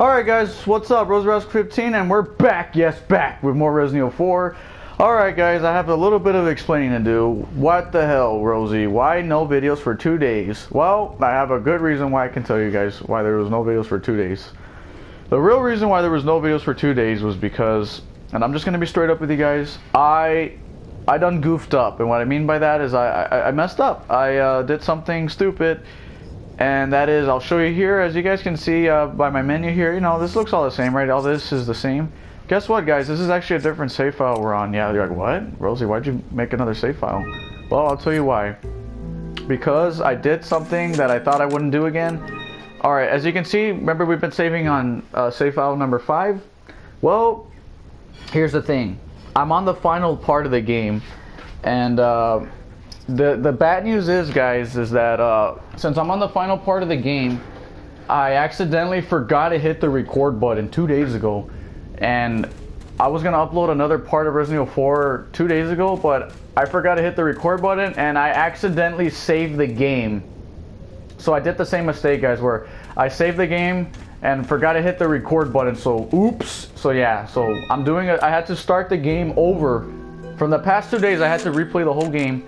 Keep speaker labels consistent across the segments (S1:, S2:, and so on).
S1: Alright guys, what's up? RosyTheRascal15 and we're back, yes back, with more Resident Evil 4. Alright guys, I have a little bit of explaining to do. What the hell, Rosie? Why no videos for two days? Well, I have a good reason why I can tell you guys why there was no videos for two days. The real reason why there was no videos for two days was because, and I'm just going to be straight up with you guys, I I done goofed up. And what I mean by that is I, I, I messed up. I uh, did something stupid and that is I'll show you here. As you guys can see uh, by my menu here you know this looks all the same right? All this is the same. Guess what guys? This is actually a different save file we're on. Yeah you're like what? Rosie why'd you make another save file? Well I'll tell you why. Because I did something that I thought I wouldn't do again. Alright as you can see remember we've been saving on uh, save file number five? Well here's the thing. I'm on the final part of the game and uh, the the bad news is, guys, is that uh, since I'm on the final part of the game, I accidentally forgot to hit the record button two days ago, and I was gonna upload another part of Resident Evil 4 two days ago, but I forgot to hit the record button, and I accidentally saved the game. So I did the same mistake, guys, where I saved the game and forgot to hit the record button. So oops. So yeah. So I'm doing it. I had to start the game over. From the past two days, I had to replay the whole game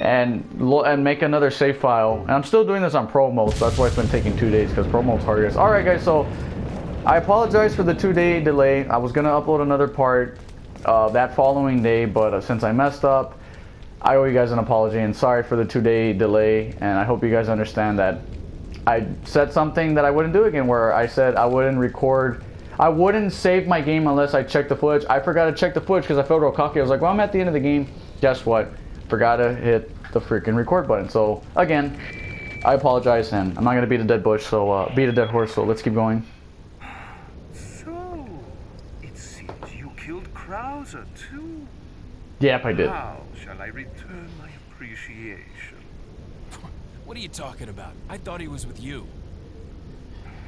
S1: and and make another save file. And I'm still doing this on pro mode, so that's why it's been taking two days because pro mode's harder. All right, guys. So I apologize for the two-day delay. I was gonna upload another part uh, that following day, but uh, since I messed up, I owe you guys an apology and sorry for the two-day delay. And I hope you guys understand that I said something that I wouldn't do again, where I said I wouldn't record. I wouldn't save my game unless I checked the footage. I forgot to check the footage because I felt real cocky. I was like, well, I'm at the end of the game. Guess what? Forgot to hit the freaking record button. So again, I apologize, and I'm not gonna beat a dead bush, so uh, beat a dead horse. So let's keep going.
S2: So it seems you killed Krauser too.
S1: Yep, I did.
S2: How shall I return my appreciation?
S3: What are you talking about? I thought he was with you.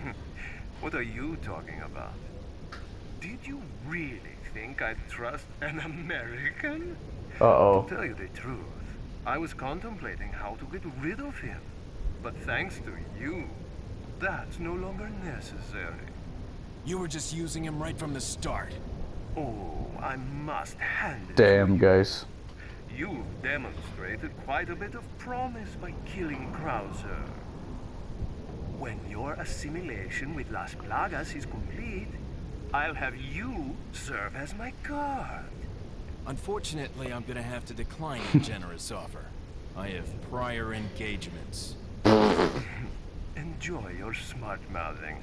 S2: what are you talking about? Did you really think I'd trust an American?
S1: Uh-oh.
S2: To tell you the truth, I was contemplating how to get rid of him. But thanks to you, that's no longer necessary.
S3: You were just using him right from the start.
S2: Oh, I must hand it
S1: Damn, guys.
S2: You've demonstrated quite a bit of promise by killing Krauser. When your assimilation with Las Plagas is complete, I'll have you serve as my guard.
S3: Unfortunately, I'm gonna have to decline your generous offer. I have prior engagements.
S2: Enjoy your smart mouthing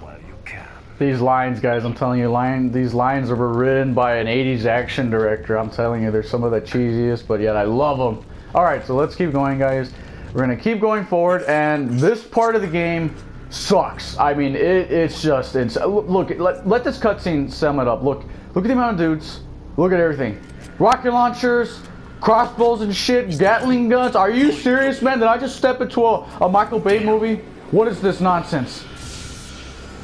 S2: while you can.
S1: These lines, guys, I'm telling you, line these lines were written by an 80s action director. I'm telling you, they're some of the cheesiest, but yet I love them. All right, so let's keep going, guys. We're gonna keep going forward, and this part of the game sucks. I mean, it, it's just it's look. Let, let this cutscene sum it up. Look, look at the amount of dudes Look at everything. Rocket launchers, crossbows and shit, Gatling guns. Are you serious, man? Did I just step into a, a Michael Bay movie? What is this nonsense?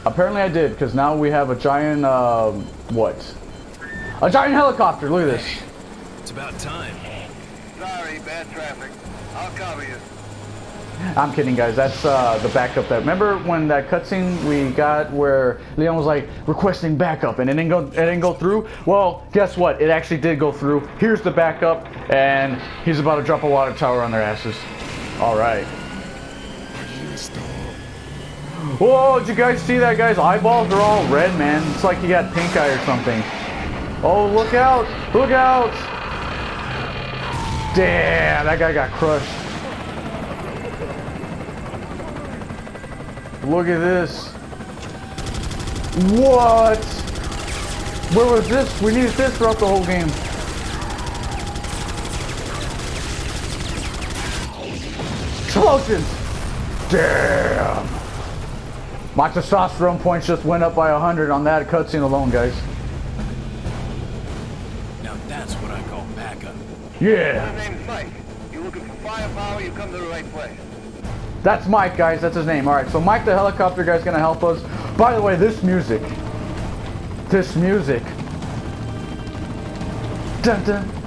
S1: Apparently I did, because now we have a giant, uh, what? A giant helicopter. Look at this.
S3: It's about time.
S2: Sorry, bad traffic. I'll cover you.
S1: I'm kidding, guys. That's uh, the backup. That remember when that cutscene we got where Leon was like requesting backup and it didn't go it didn't go through. Well, guess what? It actually did go through. Here's the backup, and he's about to drop a water tower on their asses. All right. Whoa! Did you guys see that, guys? Eyeballs are all red, man. It's like he got pink eye or something. Oh, look out! Look out! Damn, that guy got crushed. Look at this. What? Where was this? We needed this throughout the whole game. Explosions! Damn! My testosterone points just went up by 100 on that cutscene alone, guys.
S3: Now that's what I call backup.
S1: Yeah!
S2: My name's Mike. You're looking for firepower, you come to the right place.
S1: That's Mike, guys. That's his name. All right, so Mike the helicopter guy's gonna help us. By the way, this music, this music. Dun dun.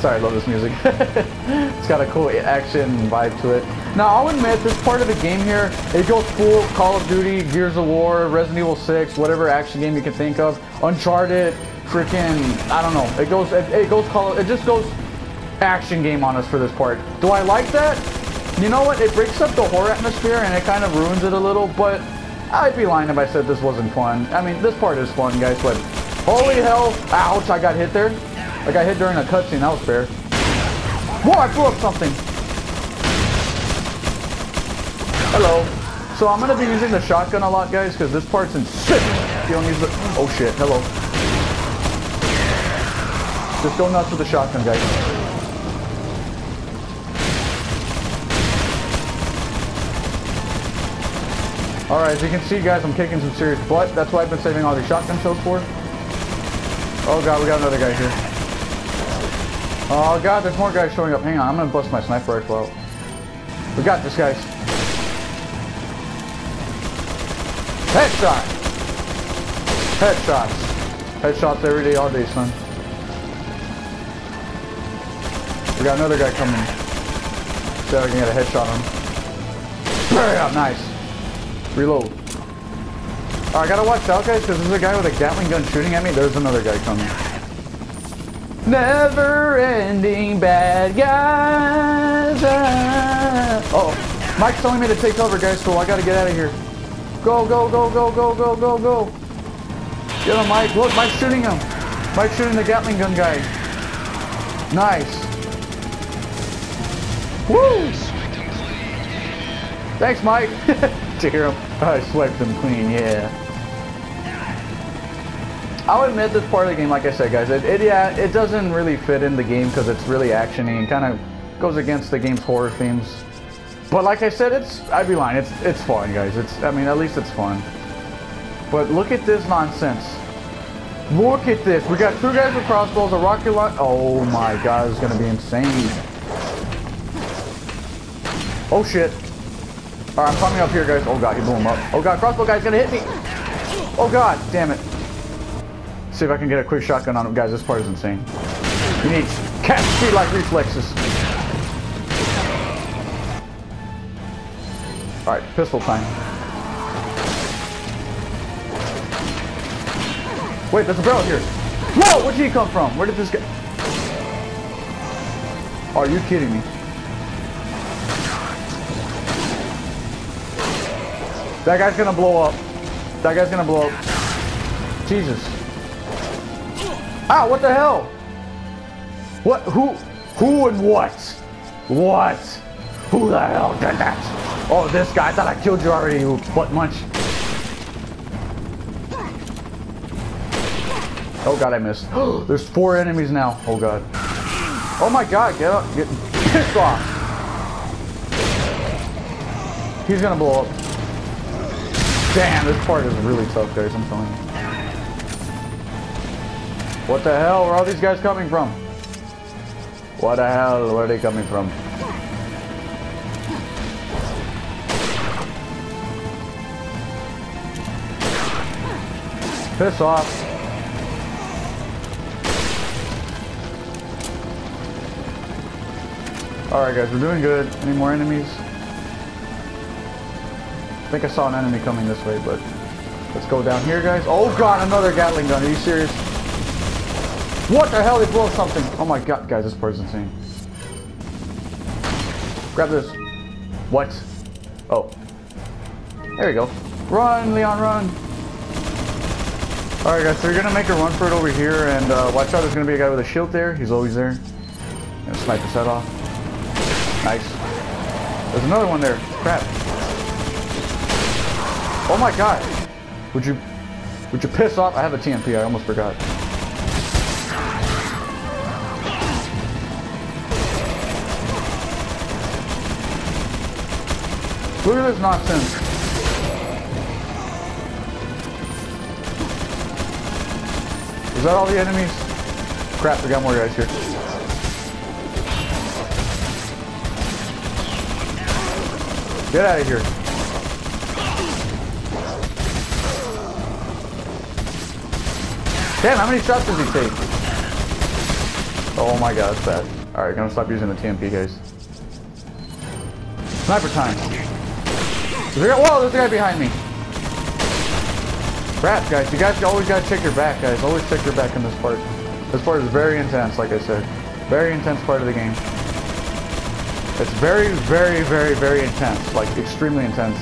S1: Sorry, I love this music. it's got a cool action vibe to it. Now, I'll admit, this part of the game here, it goes full Call of Duty, Gears of War, Resident Evil 6, whatever action game you can think of, Uncharted, freaking, I don't know. It goes, it, it goes Call, it just goes action game on us for this part. Do I like that? You know what? It breaks up the horror atmosphere and it kind of ruins it a little, but I'd be lying if I said this wasn't fun. I mean, this part is fun, guys, but holy hell, ouch, I got hit there. I got hit during a cutscene, that was fair. Whoa, I blew up something. Hello. So I'm going to be using the shotgun a lot, guys, because this part's insane. You don't use the... Oh, shit. Hello. Just go nuts with the shotgun, guys. Alright, as you can see, guys, I'm kicking some serious butt. That's why I've been saving all these shotgun shells for. Oh, God, we got another guy here. Oh, God, there's more guys showing up. Hang on, I'm going to bust my sniper rifle out. We got this, guys. Headshot! Headshots. Headshots every day, all day, son. We got another guy coming. See if I can get a headshot on him. Bam! Nice. Reload. Oh, I gotta watch out, guys, because there's a guy with a Gatling gun shooting at me. There's another guy coming. Never ending bad guys. Uh oh. Mike's telling me to take cover, guys, so I gotta get out of here. Go, go, go, go, go, go, go, go. Get him, Mike. Look, Mike's shooting him. Mike's shooting the Gatling gun guy. Nice. Woo! Thanks, Mike. to hear him. I swiped them clean, yeah. I'll admit this part of the game, like I said, guys, it, it yeah, it doesn't really fit in the game because it's really actiony and kind of goes against the game's horror themes. But like I said, it's I'd be lying. It's it's fun, guys. It's I mean at least it's fun. But look at this nonsense. Look at this. We got two guys with crossbows, a rocket launcher. Oh my god, it's gonna be insane. Oh shit. Alright, I'm coming up here, guys. Oh god, he blew him up. Oh god, crossbow guy's gonna hit me. Oh god, damn it. See if I can get a quick shotgun on him, guys. This part is insane. He needs cat speed like reflexes. Alright, pistol time. Wait, there's a barrel here. Whoa, where'd he come from? Where did this guy... Are you kidding me? That guy's gonna blow up. That guy's gonna blow up. Jesus. Ah, what the hell? What? Who? Who and what? What? Who the hell did that? Oh, this guy. I thought I killed you already, you butt munch. Oh god, I missed. There's four enemies now. Oh god. Oh my god, get up. Get pissed off. He's gonna blow up. Damn, this part is really tough, guys, I'm telling you. What the hell? Where are all these guys coming from? What the hell? Where are they coming from? Piss off. Alright guys, we're doing good. Any more enemies? I think I saw an enemy coming this way, but let's go down here, guys. Oh god, another Gatling gun. Are you serious? What the hell? They blew up something. Oh my god, guys, this part's insane. Grab this. What? Oh. There we go. Run, Leon, run. Alright, guys, so you're gonna make a run for it over here, and uh, watch out, there's gonna be a guy with a shield there. He's always there. Gonna snipe his head off. Nice. There's another one there. Crap. Oh my god. Would you would you piss off? I have a TMP, I almost forgot. Look at this nonsense. Is that all the enemies? Crap, we got more guys here. Get out of here. Damn, how many shots does he take? Oh my god, that's bad. Alright, gonna stop using the TMP, guys. Sniper time. There's a, whoa, there's a guy behind me. Rats, guys. You guys always gotta check your back, guys. Always check your back in this part. This part is very intense, like I said. Very intense part of the game. It's very, very, very, very intense. Like extremely intense.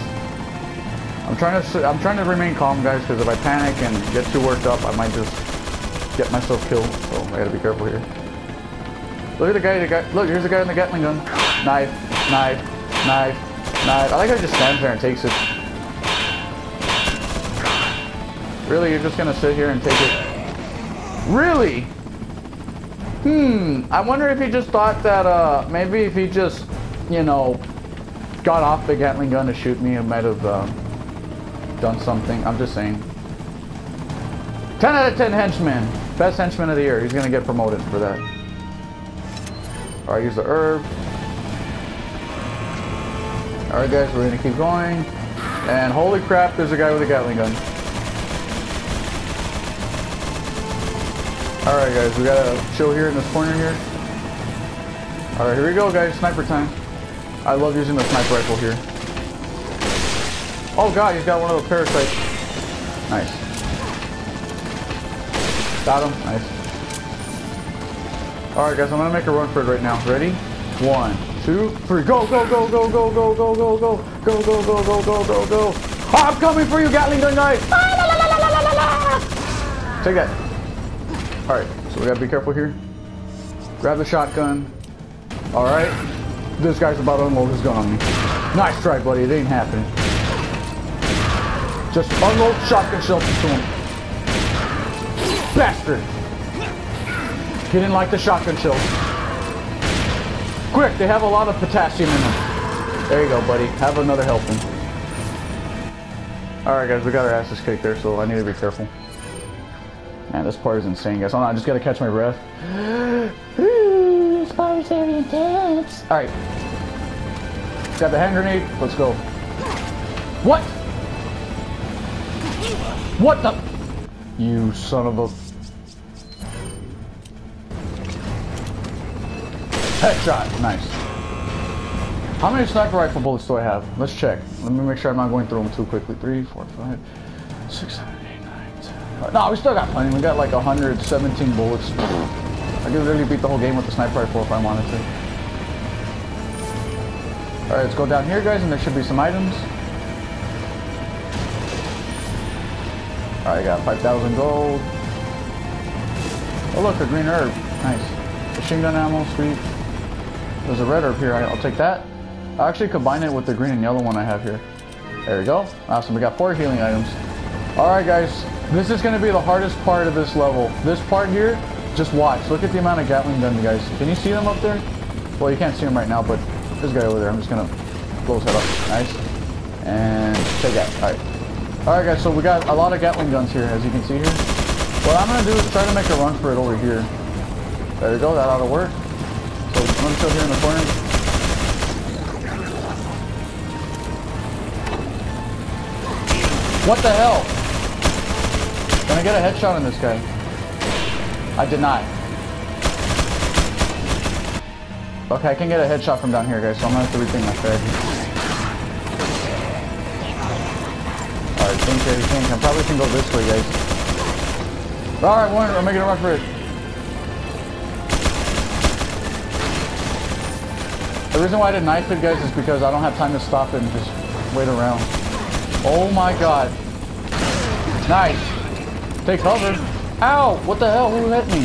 S1: I'm trying to I'm trying to remain calm, guys, because if I panic and get too worked up, I might just get myself killed. So I gotta be careful here. Look at the guy. The guy. Look, here's the guy in the Gatling gun. Knife, knife, knife, knife. I like how he just stands there and takes it. Really, you're just gonna sit here and take it? Really? Hmm. I wonder if he just thought that uh maybe if he just, you know, got off the Gatling gun to shoot me, it might have. Uh, done something. I'm just saying. 10 out of 10 henchman. Best henchman of the year. He's going to get promoted for that. Alright, use the herb. Alright guys, we're going to keep going. And holy crap, there's a guy with a Gatling gun. Alright guys, we got a show here in this corner here. Alright, here we go guys, sniper time. I love using the sniper rifle here. Oh god, he's got one of those parasites. Nice. Got him. Nice. Alright guys, I'm gonna make a run for it right now. Ready? One, two, three. Go, go, go, go, go, go, go, go, go, go, go, go, go, go, go, go. I'm coming for you, Gatling gun guy! Take that. Alright, so we gotta be careful here. Grab the shotgun. Alright. This guy's about to unload his gun on me. Nice try, buddy. It ain't happening. Just unload shotgun shells into him. Bastard! He didn't like the shotgun shells. Quick, they have a lot of potassium in them. There you go, buddy. Have another helping. Alright guys, we got our asses kicked there, so I need to be careful. Man, this part is insane, guys. Hold on, I just gotta catch my breath. Ooh, this part is very intense. Alright. Got the hand grenade. Let's go. What? What the? You son of a... Headshot. Nice. How many sniper rifle bullets do I have? Let's check. Let me make sure I'm not going through them too quickly. Three, four, five, six, seven, eight, nine, ten. No, we still got plenty. We got like 117 bullets. I could literally beat the whole game with the sniper rifle if I wanted to. Alright, let's go down here, guys, and there should be some items. Alright, I got 5,000 gold. Oh look, a green herb. Nice. Machine gun ammo, sweet. There's a red herb here. I'll take that. I'll actually combine it with the green and yellow one I have here. There we go. Awesome. We got four healing items. Alright guys, this is going to be the hardest part of this level. This part here, just watch. Look at the amount of Gatling gun, guys. Can you see them up there? Well, you can't see them right now, but this guy over there, I'm just going to blow his head up. Nice. And take that. Alright. Alright guys, so we got a lot of Gatling guns here, as you can see here. What I'm going to do is try to make a run for it over here. There we go, that ought to work. So I'm going to here in the corner. What the hell? Can I get a headshot on this guy? I did not. Okay, I can get a headshot from down here, guys, so I'm gonna have to rethink my strategy. Think, think, think. I probably can go this way, guys. Alright, one, I'm making a run for it. The reason why I didn't knife it, guys, is because I don't have time to stop and just wait around. Oh my god. Nice. Take cover. Ow! What the hell? Who hit me?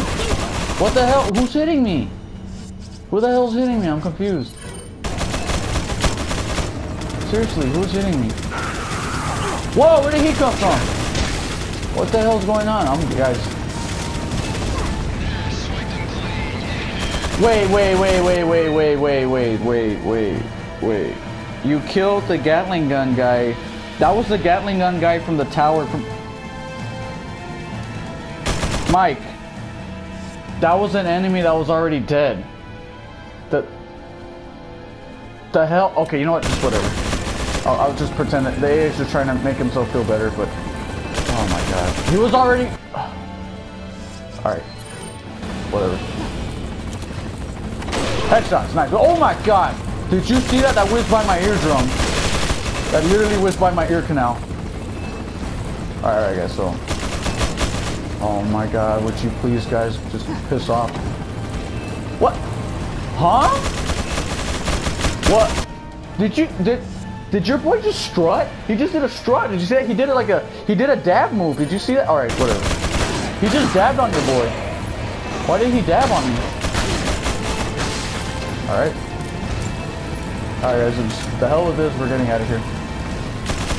S1: What the hell? Who's hitting me? Who the hell's hitting me? I'm confused. Seriously, who's hitting me? Whoa, where did he come from? What the hell's going on? I'm guys. Wait, wait, wait, wait, wait, wait, wait, wait, wait, wait, wait. You killed the Gatling gun guy. That was the Gatling gun guy from the tower from Mike. That was an enemy that was already dead. The the hell? Okay, you know what? Just whatever. I'll, I'll just pretend that the AA is just trying to make himself feel better, but oh my god, he was already. All right, whatever. Headshots, nice. Oh my god, Did you see that? That whizzed by my eardrum. That literally whizzed by my ear canal. Alright, guys, so. Oh my god, would you please, guys, just piss off? What? Huh? What? Did you, did, did your boy just strut? He just did a strut. Did you see that? He did it like a, he did a dab move. Did you see that? Alright, whatever. He just dabbed on your boy. Why did he dab on me? Alright. Alright guys, it's, the hell with this, we're getting out of here.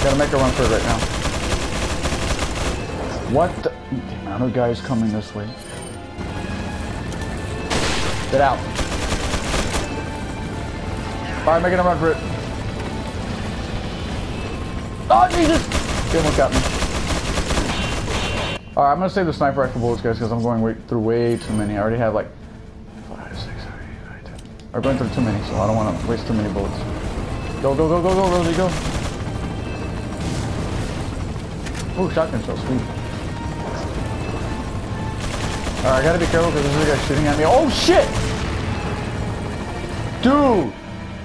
S1: Gotta make a run for it right now. What the, the amount of guys coming this way. Get out. Alright, making a run for it. Oh, Jesus! They almost got me. Alright, I'm gonna save the sniper rifle bullets, guys, because I'm going way, through way too many. I already have like five, six, seven, eight, nine, ten. I'm going through too many, so I don't want to waste too many bullets. Go, go, go, go, go, Rosie, go. Oh, shotgun so sweet. Alright, I gotta be careful because this guy shooting at me. Oh, shit! Dude!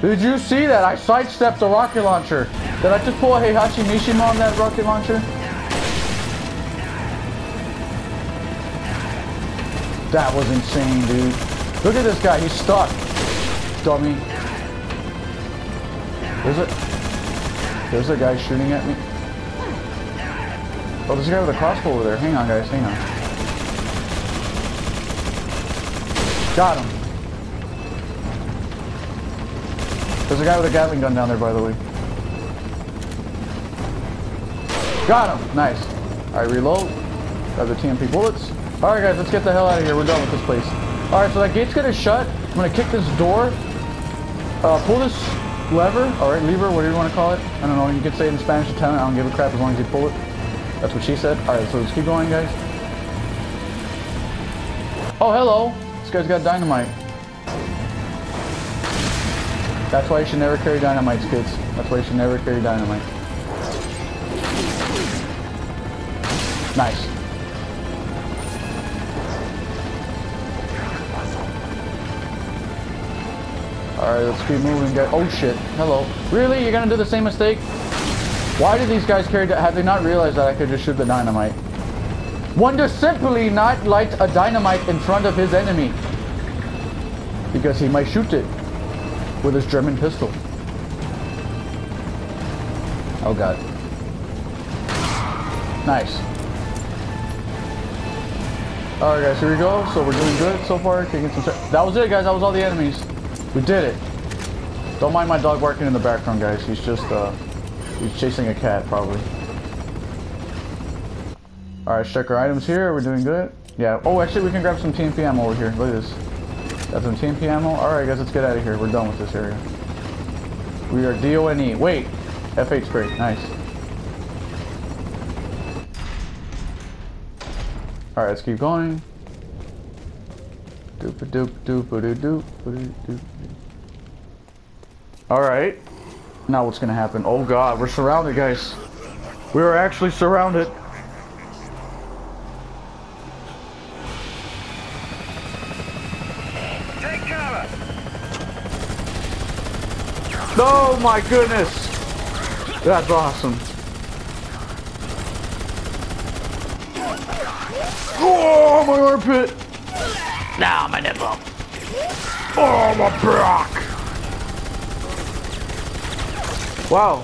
S1: Did you see that? I sidestepped the rocket launcher. Did I just pull a Heihachi Mishima on that rocket launcher? That was insane, dude. Look at this guy. He's stuck. Dummy. There's a... There's a guy shooting at me. Oh, there's a guy with a crossbow over there. Hang on, guys. Hang on. Got him. There's a guy with a Gatling gun down there, by the way. Got him. Nice. All right, reload. Grab the TMP bullets. All right, guys, let's get the hell out of here. We're done with this place. All right, so that gate's gonna shut. I'm gonna kick this door. Uh, pull this lever, all right, lever, whatever you want to call it. I don't know. You could say it in Spanish, Italian. I don't give a crap as long as you pull it. That's what she said. All right, so let's keep going, guys. Oh, hello. This guy's got dynamite. That's why you should never carry dynamites, kids. That's why you should never carry dynamite. Nice. Alright, let's keep moving, guys. Oh shit. Hello. Really? You're gonna do the same mistake? Why did these guys carry... Have they not realized that I could just shoot the dynamite? One does simply not light a dynamite in front of his enemy. Because he might shoot it with his German pistol. Oh god. Nice. Alright guys, here we go. So we're doing good so far. Taking some that was it guys, that was all the enemies. We did it. Don't mind my dog barking in the background guys. He's just uh he's chasing a cat probably. Alright, check our items here. We're doing good. Yeah. Oh actually we can grab some TMP ammo over here. Look at this. Got some TMP ammo. Alright guys, let's get out of here. We're done with this area. We are D-O-N-E. Wait! First Aid spray. Nice. Alright, let's keep going. Doop a doop doop a doop doop doop doop. Alright. Now what's gonna happen? Oh god, we're surrounded, guys. We are actually surrounded. Oh my goodness! That's awesome. Oh, my armpit! Now my nipple. Oh, my back! Wow.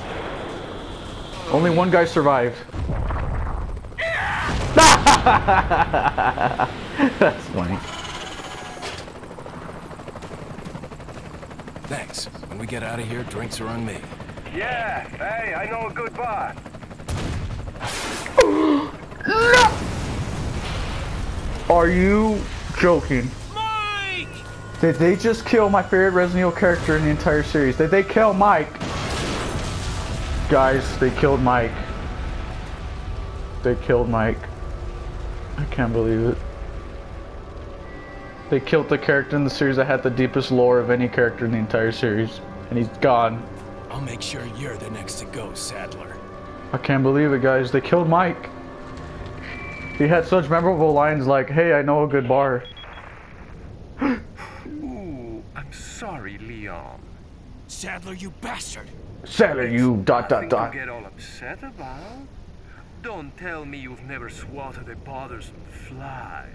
S1: Only one guy survived. That's funny.
S3: Thanks. When we get out of here, drinks are on me.
S2: Yeah, hey, I know a good bar.
S1: Are you joking?
S3: Mike!
S1: Did they just kill my favorite Resident Evil character in the entire series? Did they kill Mike? Guys, they killed Mike. They killed Mike. I can't believe it. They killed the character in the series that had the deepest lore of any character in the entire series. And he's gone.
S3: I'll make sure you're the next to go, Sadler.
S1: I can't believe it, guys. They killed Mike. He had such memorable lines like, hey, I know a good bar.
S2: Ooh, I'm sorry, Leon.
S3: Sadler, you bastard!
S1: Sadler, you dot dot
S2: Nothing
S1: dot.
S2: to get all upset about. Don't tell me you've never swatted a bothersome fly.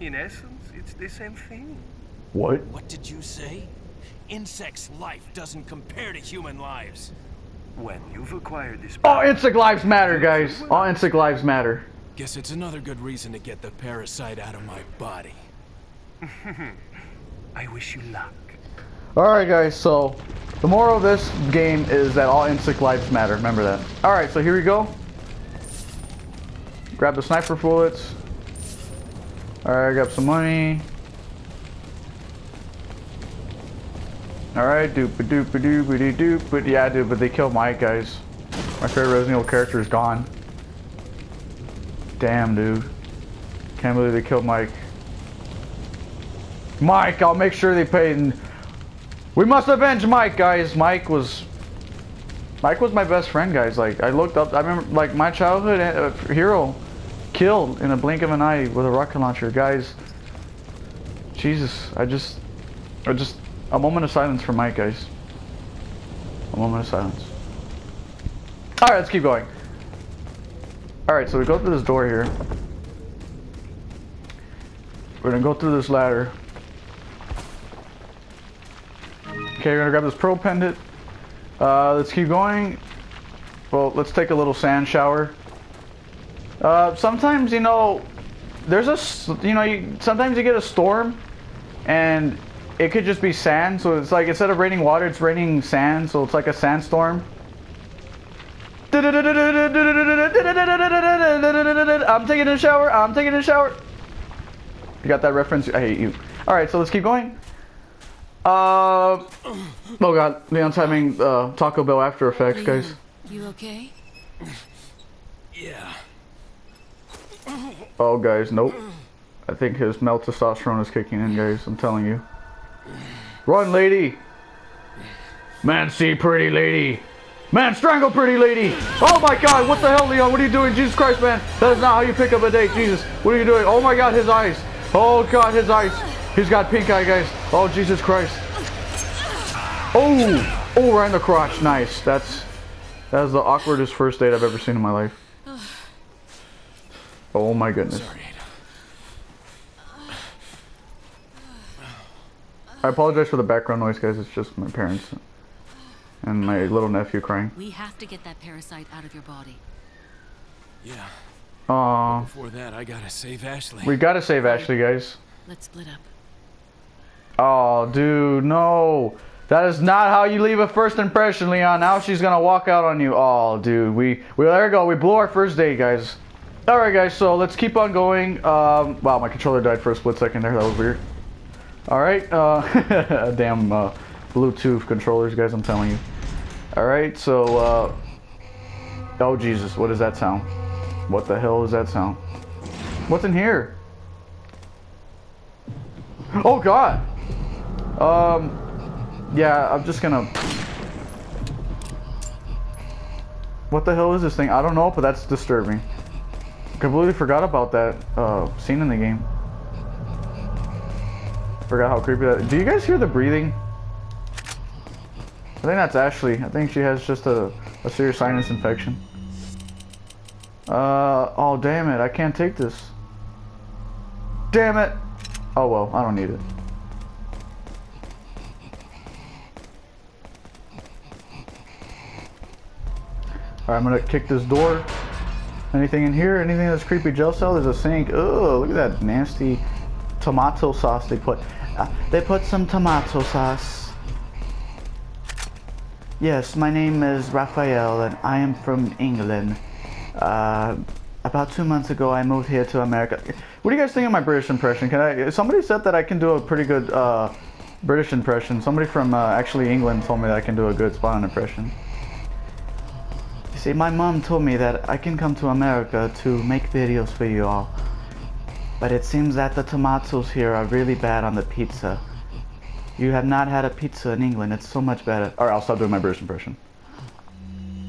S2: In essence, it's the same thing.
S1: What?
S3: What did you say? Insects' life doesn't compare to human lives.
S2: When you've acquired this
S1: All insect lives matter, guys. All insect lives matter.
S3: Guess it's another good reason to get the parasite out of my body.
S2: I wish you luck.
S1: Alright guys, so the moral of this game is that all insect lives matter. Remember that. Alright, so here we go. Grab the sniper bullets. Alright, I got some money. Alright, doop a doop a doop a doop doop. But yeah, dude, but they killed Mike, guys. My favorite Resident Evil character is gone. Damn, dude. Can't believe they killed Mike. Mike, I'll make sure they pay. in- We must avenge Mike, guys. Mike was. Mike was my best friend, guys. Like I looked up. I remember, like my childhood uh, hero, killed in a blink of an eye with a rocket launcher, guys. Jesus, I just, I just, a moment of silence for Mike, guys. A moment of silence. All right, let's keep going. All right, so we go through this door here. We're gonna go through this ladder. Okay, we're gonna grab this pro pendant. Uh, let's keep going. Well, let's take a little sand shower. Uh, sometimes, you know, there's a, you know, you, sometimes you get a storm, and it could just be sand. So it's like instead of raining water, it's raining sand. So it's like a sandstorm. I'm taking a shower. I'm taking a shower. You got that reference? I hate you. All right, so let's keep going. Uh, oh god, Leon's having uh, Taco Bell After Effects, guys.
S4: You okay?
S3: Yeah.
S1: Oh, guys, nope. I think his testosterone is kicking in, guys. I'm telling you. Run, lady. Man, see pretty lady. Man, strangle pretty lady. Oh my god, what the hell, Leon? What are you doing? Jesus Christ, man. That is not how you pick up a date. Jesus, what are you doing? Oh my god, his eyes. Oh god, his eyes. He's got pink eye, guys. Oh, Jesus Christ. Oh, oh, right in the crotch. Nice. That's, that's the awkwardest first date I've ever seen in my life. Oh my goodness.
S3: Sorry, Ada.
S1: I apologize for the background noise, guys. It's just my parents and my little nephew crying.
S4: We have to get that parasite out of your body.
S3: Yeah.
S1: Aw.
S3: Before that, I gotta save Ashley.
S1: We gotta save Ashley, guys.
S4: Let's split up.
S1: Oh, dude, no. That is not how you leave a first impression, Leon. Now she's gonna walk out on you. Oh, dude, we, we there we go. We blew our first date, guys. All right, guys. So let's keep on going. Um, wow, my controller died for a split second there. That was weird. All right. Uh, damn uh, Bluetooth controllers, guys. I'm telling you. All right. So, uh, oh Jesus, what does that sound? What the hell is that sound? What's in here? Oh God. Um. Yeah, I'm just gonna. What the hell is this thing? I don't know, but that's disturbing. Completely forgot about that uh, scene in the game. Forgot how creepy that. Do you guys hear the breathing? I think that's Ashley. I think she has just a, a serious sinus infection. Uh, oh damn it, I can't take this. Damn it! Oh well, I don't need it. Alright, I'm gonna kick this door. Anything in here? Anything that's creepy gel cell? There's a sink. Oh, look at that nasty tomato sauce they put. Uh, they put some tomato sauce. Yes, my name is Raphael and I am from England. Uh, about two months ago, I moved here to America. What do you guys think of my British impression? Can I? Somebody said that I can do a pretty good uh, British impression. Somebody from uh, actually England told me that I can do a good Spawn impression. See, my mom told me that I can come to America to make videos for you all. But it seems that the tomatoes here are really bad on the pizza. You have not had a pizza in England. It's so much better. Alright, I'll stop doing my British impression.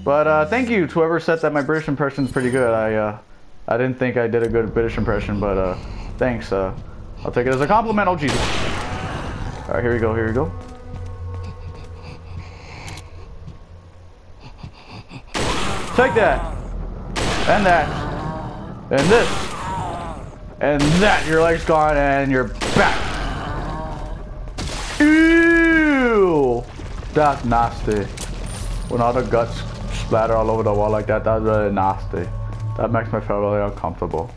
S1: But uh, thank you to whoever said that my British impression is pretty good. I uh, I didn't think I did a good British impression, but uh, thanks. Uh, I'll take it as a compliment. Oh Jesus! All right, here we go. Here we go. Take that. And that. And this. And that. Your leg's gone and you're back. Ew. That's nasty. When all the guts splatter all over the wall like that, that's really nasty. That makes me feel really uncomfortable.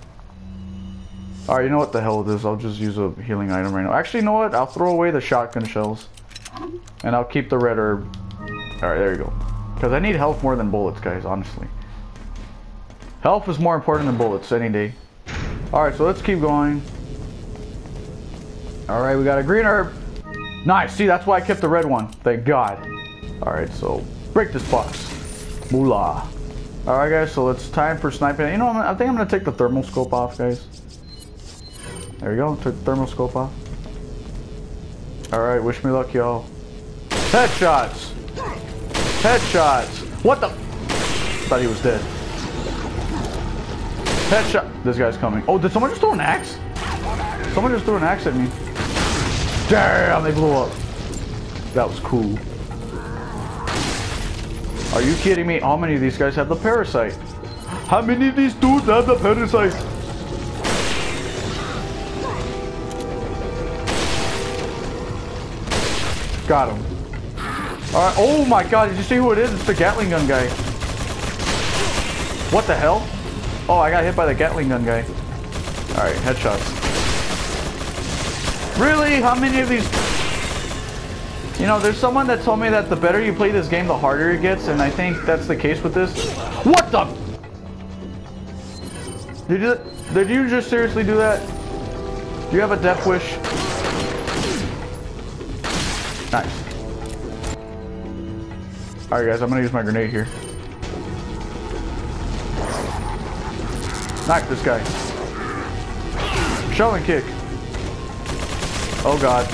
S1: Alright, you know what the hell it is. I'll just use a healing item right now. Actually, you know what? I'll throw away the shotgun shells. And I'll keep the red herb. Alright, there you go. Because I need health more than bullets, guys, honestly. Health is more important than bullets any day. Alright, so let's keep going. Alright, we got a green herb. Nice. See, that's why I kept the red one. Thank God. Alright, so break this box. Moolah. Alright, guys, so it's time for sniping. You know, I'm, I think I'm going to take the thermal scope off, guys. There we go. Took the thermal scope off. Alright, wish me luck, y'all. Headshots! Headshots! What the? Thought he was dead. Headshot. This guy's coming. Oh, did someone just throw an axe? Someone just threw an axe at me. Damn, they blew up. That was cool. Are you kidding me? How many of these guys have the parasite? How many of these dudes have the parasite? Got him. Alright, oh my god, did you see who it is? It's the Gatling gun guy. What the hell? Oh, I got hit by the Gatling gun guy. Alright, headshots. Really? How many of these... You know, there's someone that told me that the better you play this game, the harder it gets, and I think that's the case with this. What the... Did you, did you just seriously do that? Do you have a death wish? Nice. Alright guys, I'm gonna use my grenade here. Knock this guy. Shove and kick. Oh god.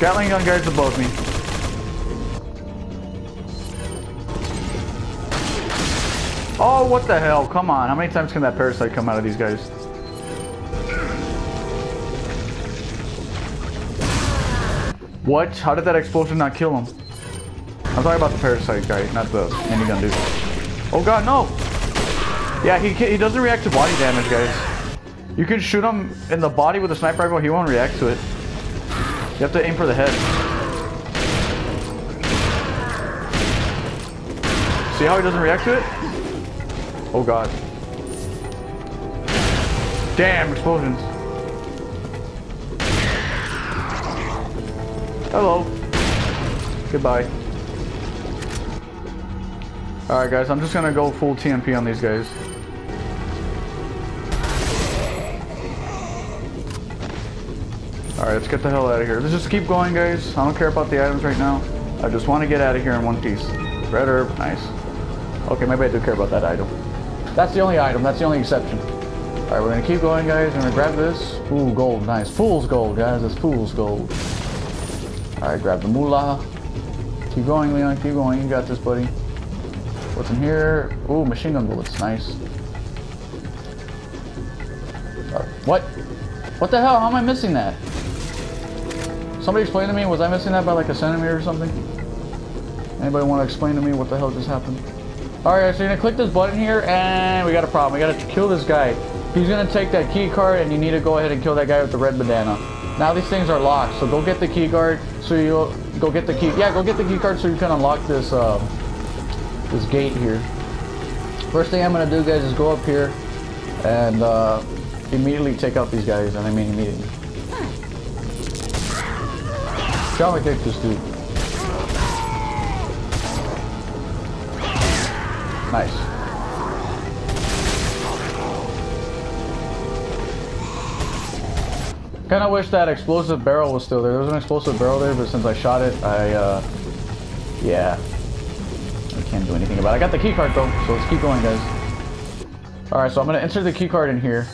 S1: Gatling gun guys above me. Oh, what the hell? Come on. How many times can that parasite come out of these guys? What? How did that explosion not kill him? I'm talking about the parasite guy, not the minigun dude. Oh god, no! Yeah, he, he doesn't react to body damage, guys. You can shoot him in the body with a sniper rifle, he won't react to it. You have to aim for the head. See how he doesn't react to it? Oh god. Damn, explosions. Hello. Goodbye. Alright guys, I'm just gonna go full TMP on these guys. Alright, let's get the hell out of here. Let's just keep going guys. I don't care about the items right now. I just want to get out of here in one piece. Red herb, nice. Okay, maybe I do care about that item. That's the only item, that's the only exception. Alright, we're gonna keep going guys. We're gonna grab this. Ooh, gold, nice. Fool's gold, guys, it's fool's gold. Alright, grab the moolah. Keep going, Leon, keep going. You got this, buddy. What's in here? Ooh, machine gun bullets, nice. Uh, what? What the hell? How am I missing that? Somebody explain to me, was I missing that by like a centimeter or something? Anybody want to explain to me what the hell just happened? Alright, so you're gonna click this button here, and we got a problem. We gotta kill this guy. He's gonna take that key card, and you need to go ahead and kill that guy with the red bandana. Now these things are locked, so go get the key card, so you go get the key. Yeah, go get the key card so you can unlock this uh, this gate here. First thing I'm gonna do, guys, is go up here and uh, immediately take out these guys, and I mean immediately. Shall we kick this dude? Nice. Kind of wish that explosive barrel was still there. There was an explosive barrel there, but since I shot it, I, uh, yeah. Can't do anything about it. I got the key card though, so let's keep going, guys. Alright, so I'm gonna insert the key card in here.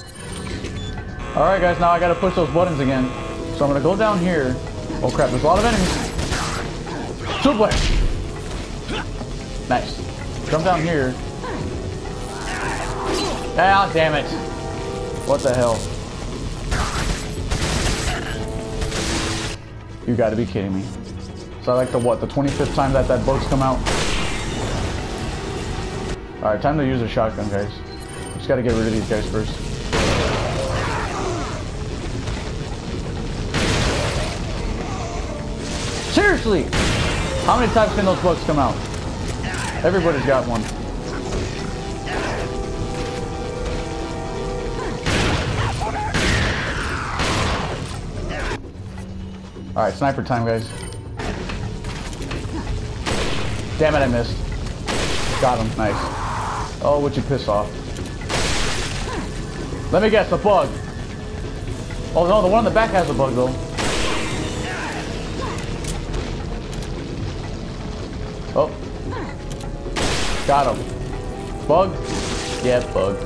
S1: Alright, guys, now I gotta push those buttons again. So I'm gonna go down here. Oh crap, there's a lot of enemies. Suplex! Nice. Jump down here. Ah, damn it. What the hell? You gotta be kidding me. So I like the what, the 25th time that that bug's come out? Alright, time to use a shotgun, guys. Just gotta get rid of these guys first. Seriously! How many times can those bugs come out? Everybody's got one. Alright, sniper time, guys. Damn it, I missed. Got him. Nice. Oh, would you piss off? Let me guess, a bug. Oh no, the one in the back has a bug though. Oh. Got him. Bug? Yeah, bug.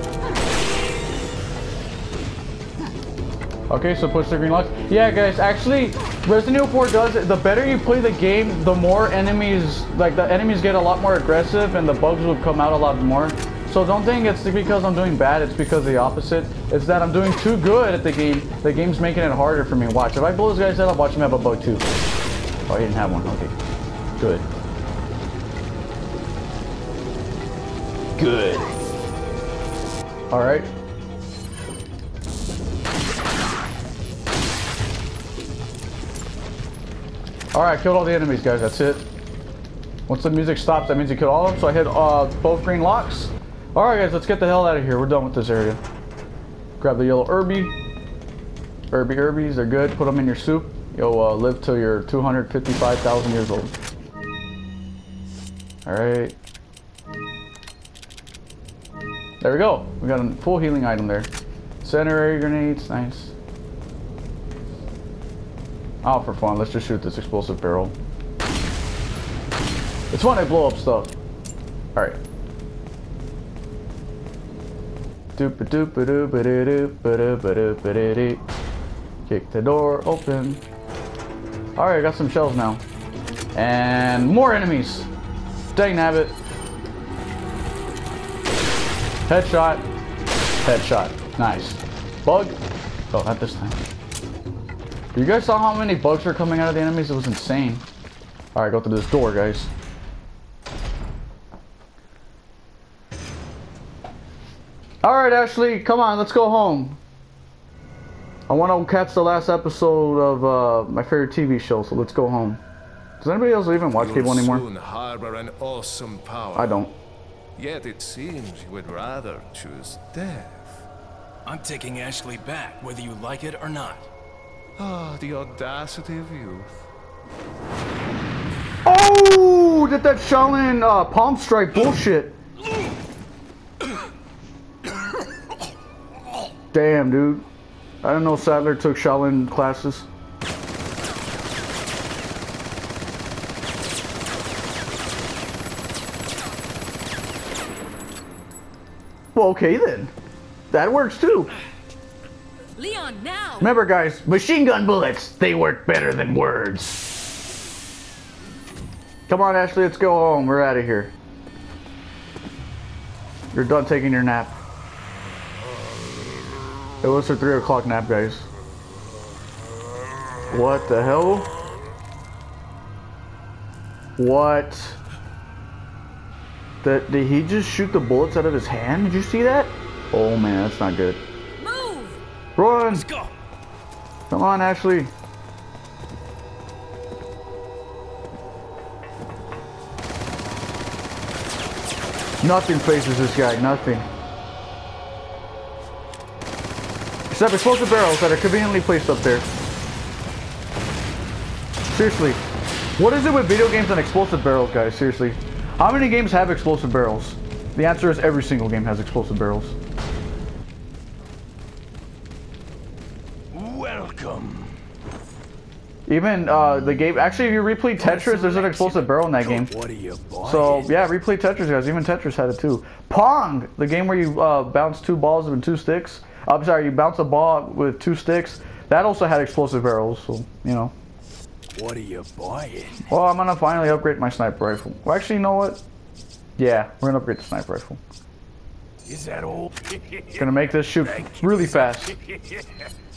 S1: Okay, so push the green locks. Yeah, guys, actually, Resident Evil 4 does. The better you play the game, the more enemies, like the enemies get a lot more aggressive and the bugs will come out a lot more. So don't think it's because I'm doing bad, it's because the opposite. It's that I'm doing too good at the game. The game's making it harder for me. Watch, if I blow this guy's head up, watch him have a bug too. Oh, he didn't have one. Okay. Good. Good. Alright. Alright, killed all the enemies, guys. That's it. Once the music stops, that means you killed all of them. So I hit uh, both green locks. Alright, guys, let's get the hell out of here. We're done with this area. Grab the yellow herby. Herby herbies, they're good. Put them in your soup. You'll uh, live till you're 255,000 years old. Alright. There we go. We got a full healing item there. Incendiary grenades, nice. Oh, for fun, let's just shoot this explosive barrel. It's fun to blow up stuff. Alright. Kick the door open. Alright, I got some shells now. And more enemies. Dang nabbit. Headshot. Headshot. Nice. Bug. Oh, not this time. You guys saw how many bugs were coming out of the enemies? It was insane. Alright, go through this door, guys. Alright, Ashley, come on, let's go home. I want to catch the last episode of uh, my favorite TV show, so let's go home. Does anybody else even watch cable
S5: You'll
S1: anymore?
S5: soon harbor an awesome power.
S1: I don't.
S5: Yet it seems you would rather choose death.
S3: I'm taking Ashley back, whether you like it or not.
S5: Ah, the audacity of youth.
S1: Oh, did that Shaolin uh, palm strike bullshit. Damn, dude. I didn't know Sadler took Shaolin classes. Well, okay then. That works too.
S4: Leon, now!
S1: Remember, guys, machine gun bullets, they work better than words. Come on, Ashley, let's go home. We're out of here. You're done taking your nap. It was her 3 o'clock nap, guys. What the hell? What? That, did he just shoot the bullets out of his hand? Did you see that? Oh man, that's not good.
S4: Move!
S1: Run!
S3: Let's go.
S1: Come on, Ashley. Nothing faces this guy, nothing. Except explosive barrels that are conveniently placed up there. Seriously. What is it with video games and explosive barrels, guys? Seriously. How many games have explosive barrels? The answer is every single game has explosive barrels.
S5: Welcome.
S1: Even uh, the game, actually, if you replay Tetris, there's an explosive barrel in that game.
S3: What are you, boy?
S1: So yeah, replay Tetris, guys. Even Tetris had it too. Pong, the game where you uh, bounce two balls with two sticks. I'm sorry, you bounce a ball with two sticks. That also had explosive barrels. So you know.
S3: What are you buying?
S1: Well, I'm gonna finally upgrade my sniper rifle. Well, actually, you know what? Yeah, we're gonna upgrade the sniper rifle.
S3: Is that all?
S1: Gonna make this shoot really fast.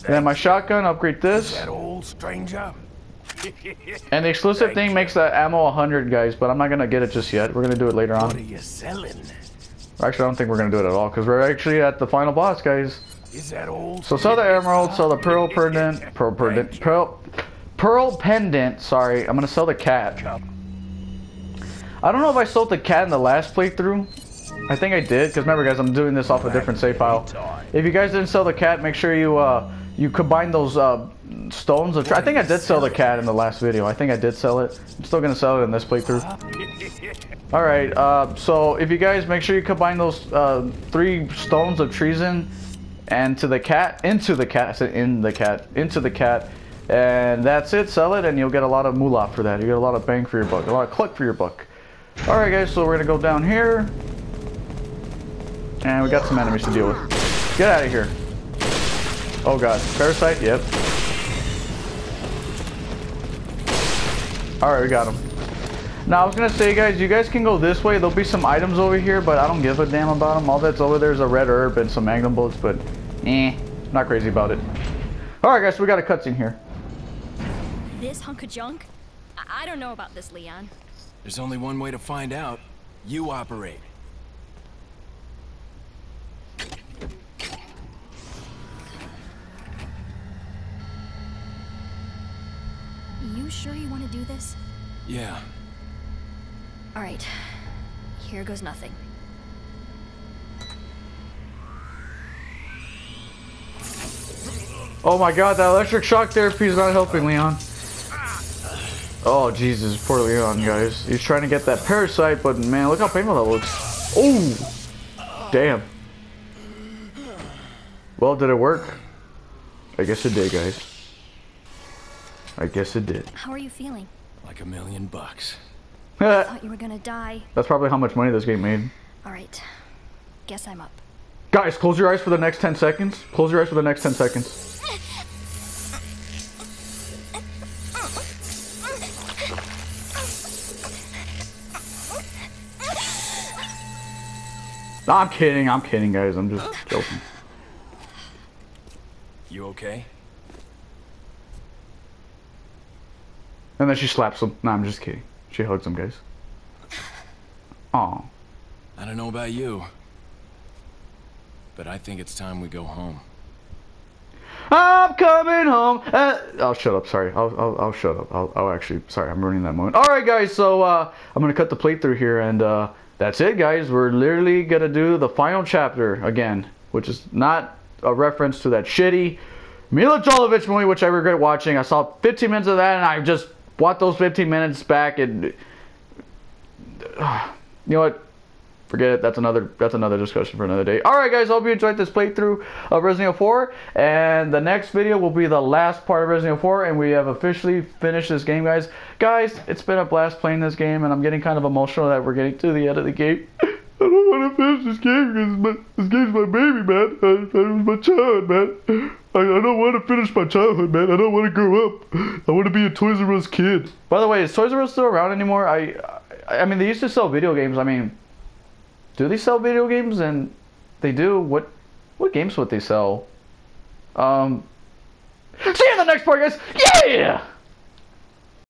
S1: And then my shotgun, upgrade this.
S3: that all, stranger?
S1: And the exclusive thing makes the ammo 100, guys. But I'm not gonna get it just yet. We're gonna do it later
S3: What are you selling?
S1: Actually, I don't think we're gonna do it at all because we're actually at the final boss, guys.
S3: Is that old?
S1: So sell the emerald, sell the pearl pendant, pearl pendant, pearl, pearl pendant. Sorry, I'm gonna sell the cat. I don't know if I sold the cat in the last playthrough. I think I did because remember, guys, I'm doing this off a different save file. If you guys didn't sell the cat, make sure you uh you combine those uh stones. Of I think I did sell the cat in the last video. I think I did sell it. I'm still gonna sell it in this playthrough. All right. Uh, so if you guys make sure you combine those uh, three stones of treason and to the cat into the cat in the cat into the cat and that's it sell it and you'll get a lot of moolah for that. You get a lot of bang for your buck a lot of click for your buck. All right guys so we're gonna go down here and we got some enemies to deal with. Get out of here. Oh god. Parasite? Yep. All right we got him now I was gonna say guys, you guys can go this way. There'll be some items over here, but I don't give a damn about them. All that's over there is a red herb and some magnum bullets, but eh, not crazy about it. All right guys, so we got a cutscene here.
S4: This hunk of junk? I, I don't know about this, Leon.
S3: There's only one way to find out. You operate.
S4: You sure you want to do this?
S3: Yeah.
S4: All right. Here goes nothing.
S1: Oh my god, that electric shock therapy is not helping Leon. Oh Jesus, poor Leon, guys. He's trying to get that parasite, but man, look how painful that looks. Oh, damn. Well, did it work? I guess it did, guys. I guess it did.
S4: How are you feeling?
S3: Like a million bucks.
S1: That's
S4: Thought you were gonna die.
S1: probably how much money this game made.
S4: All right. Guess I'm up.
S1: Guys, close your eyes for the next 10 seconds. Close your eyes for the next 10 seconds. I'm kidding. I'm kidding, guys. I'm just joking.
S3: You okay?
S1: And then she slaps him. No, I'm just kidding. She hugs him, guys. Aw.
S3: I don't know about you, but I think it's time we go home.
S1: I'm coming home. Uh, I'll shut up. Sorry. I'll, I'll, I'll shut up. I'll, I'll actually. Sorry, I'm ruining that moment. All right, guys. So uh, I'm gonna cut the playthrough here, and uh, that's it, guys. We're literally gonna do the final chapter again, which is not a reference to that shitty Milla Jovovich movie, which I regret watching. I saw 15 minutes of that, and I just want those 15 minutes back. And you know what? Forget it. That's another. That's another discussion for another day. All right, guys. Hope you enjoyed this playthrough of Resident Evil 4. And the next video will be the last part of Resident Evil 4, and we have officially finished this game, guys. Guys, it's been a blast playing this game, and I'm getting kind of emotional that we're getting to the end of the game. I don't want to finish this game because this game's my baby, man. I, I was my child, man. I, I don't want to finish my childhood, man. I don't want to grow up. I want to be a Toys R Us kid. By the way, is Toys R Us still around anymore? I, I, I mean, they used to sell video games. I mean, do they sell video games? And they do. What, what games would they sell? Um, see you in the next part, guys. Yeah.